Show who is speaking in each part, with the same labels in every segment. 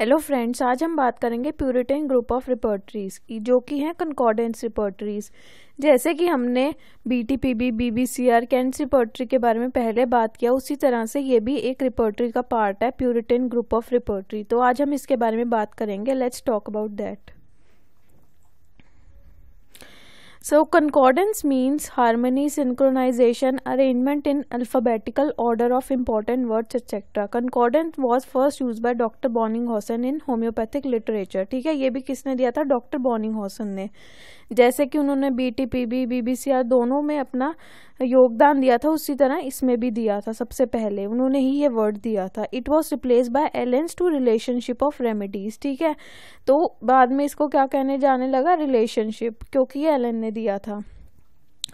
Speaker 1: Hello friends आज हम बात करेंगे प्यूरिटन ग्रुप ऑफ़ रिपोर्टरीज की, जो कि हैं कंकॉर्डेंस रिपोर्टरीज जैसे कि हमने B T P B B B C R cans repertory के बारे में पहले बात किया, उसी तरह से ये भी एक रिपोर्टरी का पार्ट है प्यूरिटन ग्रुप ऑफ़ रिपोर्टरी तो आज हम इसके बारे में बात करेंगे let's talk about that So concordance means harmony, synchronization, arrangement in alphabetical order of important words etc. Concordance was first used by Dr. Bonninghausen in homeopathic literature. ठीक है ये भी किसने दिया था डॉक्टर बॉनिंगहॉसन ने जैसे कि उन्होंने B T P B B B C R दोनों में अपना योगदान दिया था, उसी तरह इसमें भी दिया था सबसे पहले। उन्होंने ही ये वर्ड दिया था। It was replace by Allen's to relationship of remedies ठीक है? तो बाद में इसको क्या कहने जाने लगा? रिलेशनशिप क्योंकि ये एलन ने दिया था।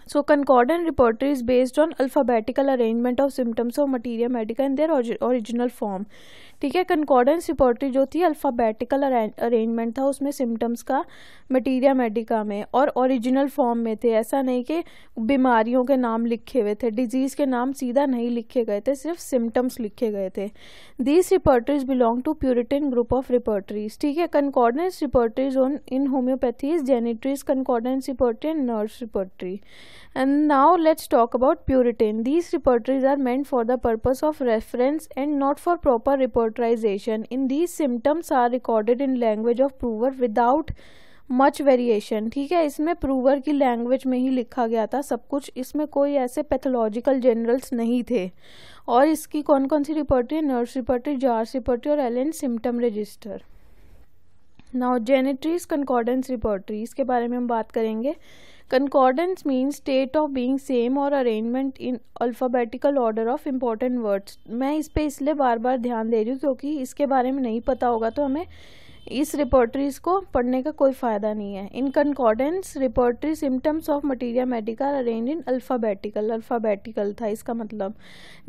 Speaker 1: So, concordant repertory is based on alphabetical arrangement of symptoms of materia medica in their original form. ठीक है कंकॉर्डेंस रिपोर्टरी जो थी अल्फ़ाबेटिकल अरेंजमेंट था, उसमें सिम्टम्स का मटीरिया मेडिका में और ओरिजिनल फॉर्म में थे। ऐसा नहीं कि बीमारियों के नाम लिखे हुए थे डिज़ीज़ के नाम सीधा नहीं लिखे गए थे, सिर्फ़ सिम्टम्स लिखे गए थे। These repertories belong to puritan group of repertories ठीक है concordance repertories on in homoeopathy Gentry's concordance repertory and Knerr's repertory And now let's talk about Puritan. These repertories are meant for the purpose of reference and not for proper repertorization. In these symptoms are recorded in language of prover without much variation ठीक है इसमें prover की language में ही लिखा गया था सब कुछ इसमें कोई ऐसे पैथोलॉजिकल जनरल्स नहीं थे और इसकी कौन कौन सी repertory nurse repertory jars repertory और L N symptom register now Gentry's concordance repertory इसके बारे में हम बात करेंगे concordance means state of being same or arrangement in alphabetical order of important words. मैं इस पर इसलिए बार बार ध्यान दे रही हूँ क्योंकि इसके बारे में नहीं पता होगा तो हमें इस रिपोर्टरीज को पढ़ने का कोई फ़ायदा नहीं है। In concordance repertory symptoms of materia medical arrange in alphabetical alphabetical था इसका मतलब।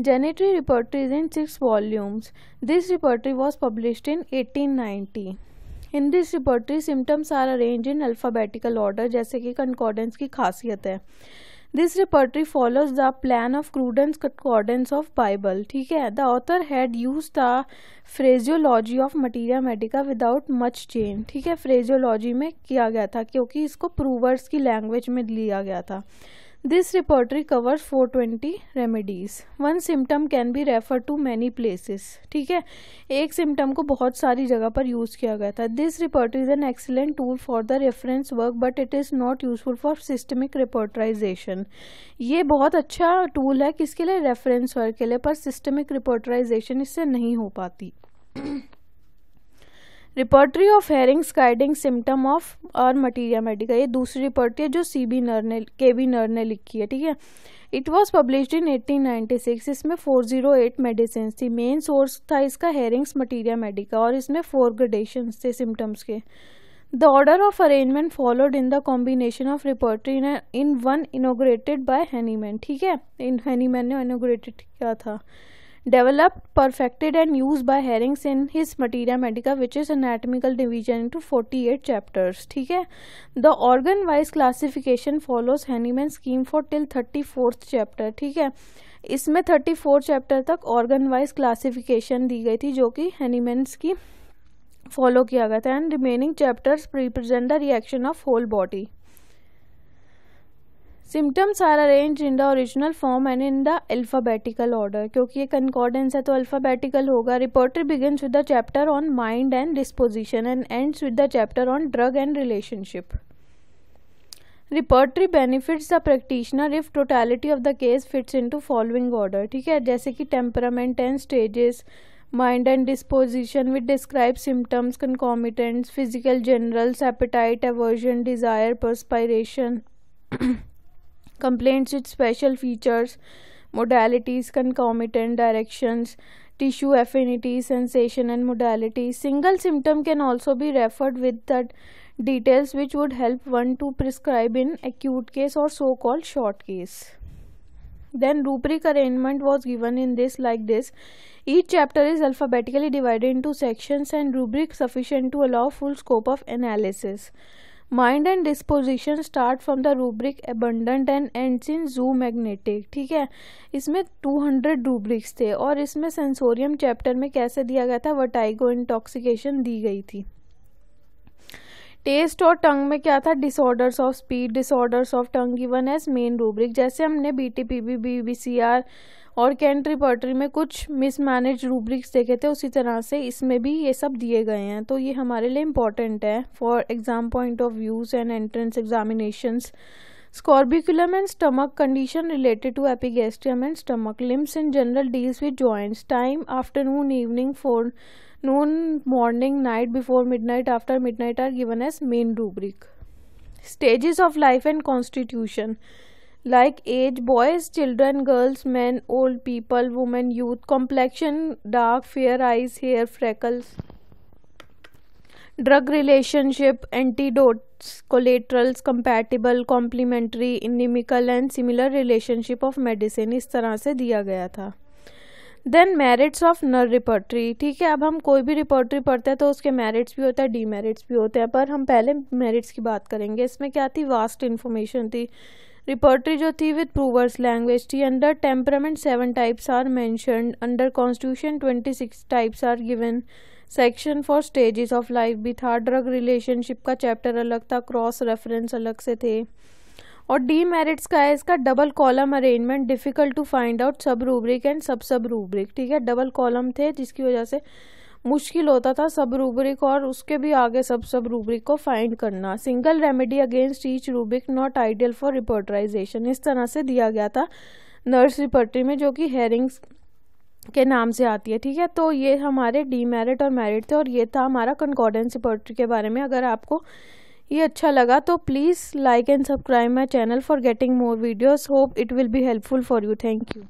Speaker 1: Gentry repertories in six volumes this repertory was published in 1890 in this repertory symptoms are arrange in alphabetical order जैसे कि कंकॉर्डेंस की खासियत है। This repertory follows the plan of Cruden's concordance of Bible ठीक है? The author had use the phraseology of materia medica without much change ठीक है? Phraseology में किया गया था, क्योंकि इसको प्रूवर्स की लैंग्वेज में लिया गया था। This repertory covers 420 remedies one symptom can be refer to many places ठीक है? एक सिम्टम को बहुत सारी जगह पर यूज़ किया गया था। This repertory is an excellent tool for the reference work but it is not useful for systemic repertorisation ये बहुत अच्छा टूल है, किसके लिए? रेफरेंस वर्क के लिए, पर सिस्टमिक रिपोर्टराइजेशन इससे नहीं हो पाती। Repertory of Hering's guiding symptom of और मटीरिया मेडिका, ये दूसरी रिपोर्टरी है जो सी बी नर ने के बी नर ने लिखी है, ठीक है? इट वॉज़ पब्लिश्ड इन 1896 इसमें 408 मेडिसिन थी। मेन सोर्स था इसका हेरिंग्स, मटीरिया मेडिका और इसमें फोर ग्रेडेशन थे सिम्टम्स के। The order of arrangement followed in the combination of repertory in one inaugurated by Hahnemann ठीक है? इन हैनीमैन ने इनोग्रेटेड किया था। Developed, perfected and used by Herrings in his Materia Medica which is anatomical division into 48 chapters ठीक है The organ wise classification follows Henneman scheme for till 34th chapter ठीक है इसमें 34 चैप्टर तक वाइज क्लासिफिकेशन दी गई थी जो कि हैनीमेंस की फॉलो किया गया था and remaining chapters represent the reaction of whole body symptoms are arrange in the original form and in the alphabetical order क्योंकि ये कंकॉर्डेंस है तो अल्फ़ाबेटिकल होगा। Reporter begins with the chapter on mind and disposition and ends with the chapter on drug and relationship repertory benefits the practitioner if totality of the case fits in to following order ठीक है? जैसे कि temperament and stages mind and disposition with describe symptoms concomitants physical generals appetite aversion desire perspiration complaints with special features, modalities, concomitant directions, tissue affinity, sensation and modality. Single symptom can also be referred with the details which would help one to prescribe in acute case or so-called short case. Then rubric arrangement was given in this like this. Each chapter is alphabetically divided into sections and rubric sufficient to allow full scope of analysis. Mind and disposition start from the rubric abundant and ends in zoo magnetic ठीक है? इसमें 200 rubrics थे और इसमें sensorium chapter में कैसे दिया गया था? वटाइगो इंटॉक्सिकेशन दी गई थी। टेस्ट और टंग में क्या था? Disorders of speed disorders of tongue given as main rubric जैसे हमने B T P B B B C R और कैंट्री पॉटरी में कुछ मिसमैनेज रूब्रिक्स देखे थे, उसी तरह से इसमें भी ये सब दिए गए हैं। तो ये हमारे लिए इंपॉर्टेंट है। For exam point of views and entrance examination scrobiculum and stomach condition related to epigastrium and stomach limbs in general deals with joints time afternoon evening forenoon morning night before midnight after midnight are given as main rubric stages of life and constitution like age boys children girls men old people women youth complexion dark fair eyes hair freckles drug relationship antidotes collaterals compatible complementary inimical and similar relationship of medicine इस तरह से दिया गया था then merits of नर repertory, ठीक है? अब हम कोई भी रिपोर्ट्री पढ़ते हैं तो उसके मेरिट्स भी होते हैं, डीमेरिट्स भी होते हैं, पर हम पहले मेरिट्स की बात करेंगे। इसमें क्या थी? वास्ट इन्फॉर्मेशन थी। रिपोर्ट्री जो थी विद प्रूवर्स लैंग्वेज थी। Under temperament seven types are mention under constitution twenty six types are given section for stages of life भी था। ड्रग रिलेशनशिप का चैप्टर अलग था। क्रॉस रेफरेंस अलग से थे। और डी मेरिट्स का है, इसका double column arrangement difficult to find out sub rubric and sub sub rubric ठीक है? डबल कॉलम थे, जिसकी वजह से मुश्किल होता था सब रूब्रिक और उसके भी आगे सब सब रूब्रिक को फाइंड करना। Single remedy against each rubric not ideal for repertorisation इस तरह से दिया गया था नर्स रिपर्टरी में, जो कि हेरिंग्स के नाम से आती है, ठीक है? तो ये हमारे डी मेरिट और मेरिट थे और ये था हमारा कंकॉर्डेंस रिपोर्टरी के बारे में। अगर आपको ये अच्छा लगा तो please like and subscribe my channel for getting more videos hope it will भी helpful for you thank you